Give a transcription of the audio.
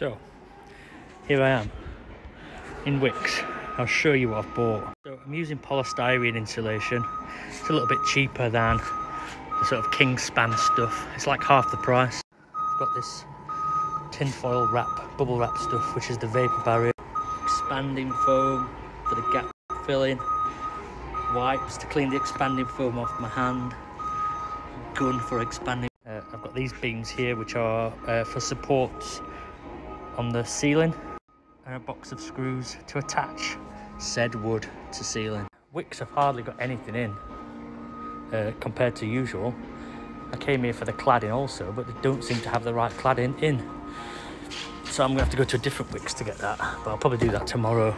So, here I am in Wickes. I'll show you what I've bought. So I'm using polystyrene insulation. It's a little bit cheaper than the sort of Kingspan stuff. It's like half the price. I've got this tinfoil wrap, bubble wrap stuff, which is the vapor barrier. Expanding foam for the gap filling. Wipes to clean the expanding foam off my hand. Gun for expanding. Uh, I've got these beams here, which are uh, for supports on the ceiling and a box of screws to attach said wood to ceiling. Wickes have hardly got anything in uh, compared to usual. I came here for the cladding also, but they don't seem to have the right cladding in. So I'm gonna have to go to a different Wickes to get that, but I'll probably do that tomorrow.